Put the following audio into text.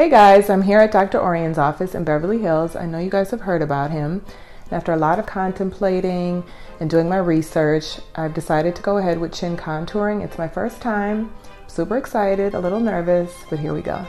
Hey guys, I'm here at Dr. Ourian's office in Beverly Hills. I know you guys have heard about him. After a lot of contemplating and doing my research, I've decided to go ahead with chin contouring. It's my first time. Super excited, a little nervous, but here we go.